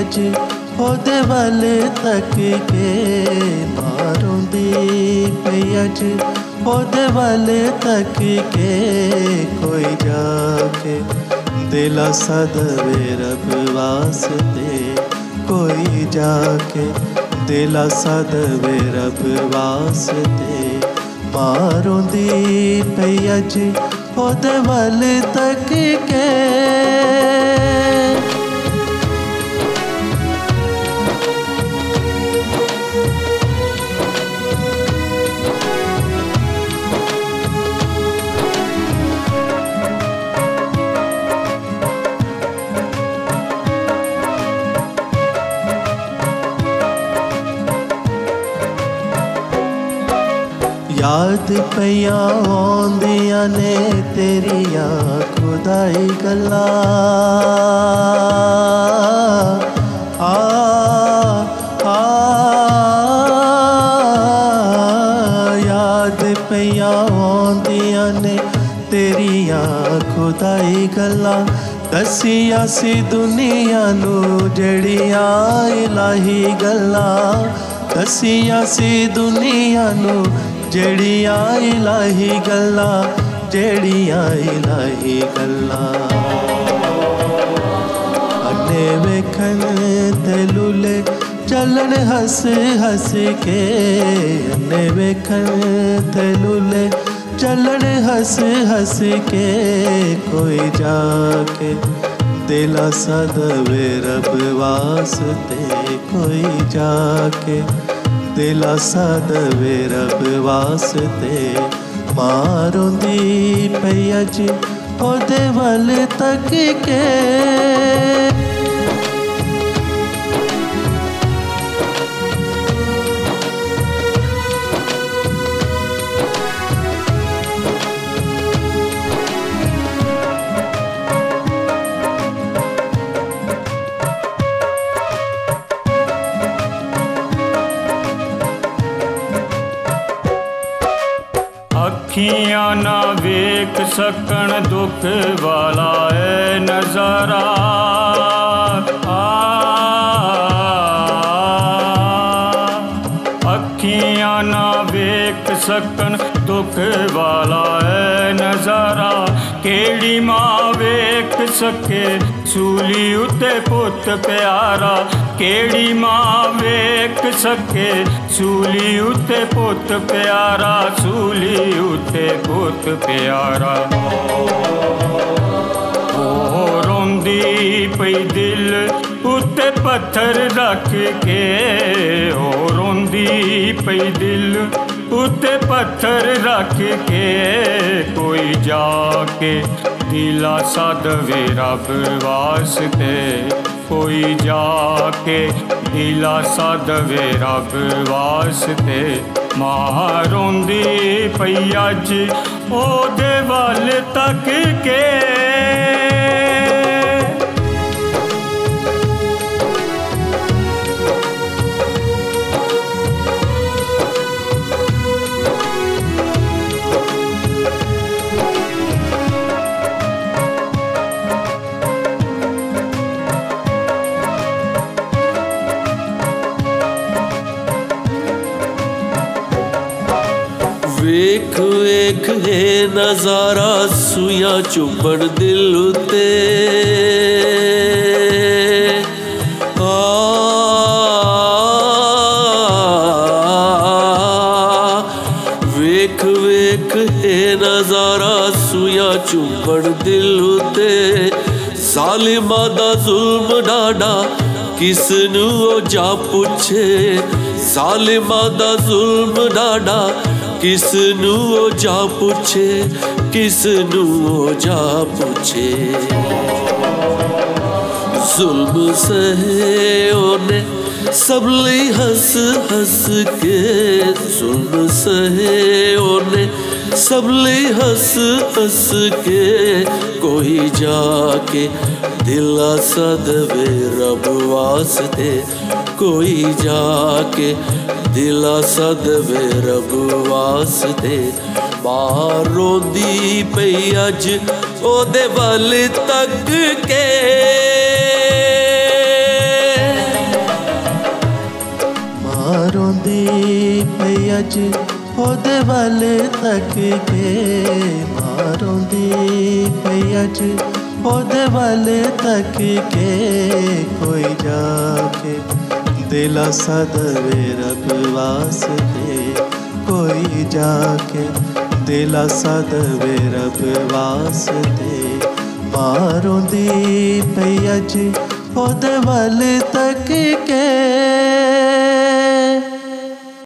अज ओदे वल तक के मारूंदी पई अज ओदे वल तक के कोई जाके दिलासा दवे रब वास्ते। कोई जाके दिलासा दवे रब वास्ते। मारूंदी पई अज ओदे वल तक के ਯਾਦ ਪਈਆਂ ਆਉਂਦੀਆਂ ਨੇ ਤੇਰੀਆਂ ਖੁਦਾਈ ਗੱਲਾਂ ਆ ਆ ਯਾਦ ਪਈਆਂ ਆਉਂਦੀਆਂ ਨੇ ਤੇਰੀਆਂ ਖੁਦਾਈ ਗੱਲਾਂ ਦਸੀਆਂ ਸੀ ਦੁਨੀਆ ਨੂੰ ਜੜੀਆਂ ਇਲਾਹੀ ਗੱਲਾਂ ਦਸੀਆਂ ਸੀ ਦੁਨੀਆ ਨੂੰ जड़ी जेड़िया इलाही गल्ला आई इलाही गल्ला। अने वेखन तेलुले चलन हस हस के। अने वेखन तेलुले चलन हस हस के। कोई जाके दिला सदवे रब वास्ते, कोई जाके दिला सदवे रब वास्ते। मारूंदी पई अज ओदे वल तक के। ਅੱਖੀਆਂ ਨਾ ਵੇਖ ਸਕਣ ਦੁੱਖ ਵਾਲਾ ਏ ਨਜ਼ਾਰਾ। दुख वाला है नज़ारा। केड़ी माँ वेख सके सूली उते पुत प्यारा। केड़ी माँ वेख सके सूली उते पुत प्यारा। सूली उते पुत प्यारा। ओ रोंदी पई दिल ਉੱਤੇ ਪੱਥਰ ਰੱਖ ਕੇ ਉਹ ਰੋਂਦੀ ਪਈ ਦਿਲ। ਉੱਤੇ ਪੱਥਰ ਰੱਖ ਕੇ ਕੋਈ ਜਾ ਕੇ ਦਿਲਾ ਸਦਵੇ ਰੱਬ ਵਾਸਤੇ। ਕੋਈ ਜਾ ਕੇ ਦਿਲਾ ਸਦਵੇ ਰੱਬ ਵਾਸਤੇ। ਮਾਂ ਰੋਂਦੀ ਪਈ ਅੱਜ ਉਹਦੇ ਵੱਲ ਤੱਕ ਕੇ ਵੇਖ ਵੇਖ ਹੈ ਨਜ਼ਾਰਾ ਸੂਇਆ ਚੁੰਬਣ ਦਿਲ ਉਤੇ ਆ ਵੇਖ ਵੇਖ ਹੈ ਨਜ਼ਾਰਾ ਸੂਇਆ ਚੁੰਬਣ ਦਿਲ ਉਤੇ ਜ਼ਾਲਿਮਾਂ ਦਾ ਜ਼ੁਲਮ ਡਾਡਾ ਕਿਸ ਨੂੰ ਉਹ ਜਾ ਪੁੱਛੇ ਜ਼ਾਲਿਮਾਂ ਦਾ ਜ਼ੁਲਮ ਡਾਡਾ ਕਿਸ ਨੂੰ ਉਹ ਜਾ ਪੁੱਛੇ ਕਿਸ ਨੂੰ ਉਹ ਜਾ ਪੁੱਛੇ ਜ਼ੁਲਮ ਸਹੇ ਉਹਨੇ ਸਭ ਲਈ ਹੱਸ ਹੱਸ ਕੇ ਜ਼ੁਲਮ ਸਹੇ ਉਹਨੇ ਸਭ ਲਈ ਹੱਸ ਹੱਸ ਕੇ ਕੋਈ ਜਾ ਕੇ ਦਿਲਾ ਸਦਵੇ ਰਬ कोई जाके दिला सदवे रब वास्ते। बारो दी पई अज ओदे वल तक के मारों दी पई अज ओदे वल तक के मारों दी पई अज ओदे वल तक के कोई जाके दिला सदवे रब वास्ते कोई जाके दिला सदवे रब वास्ते मारों दी पे अज वल तक के।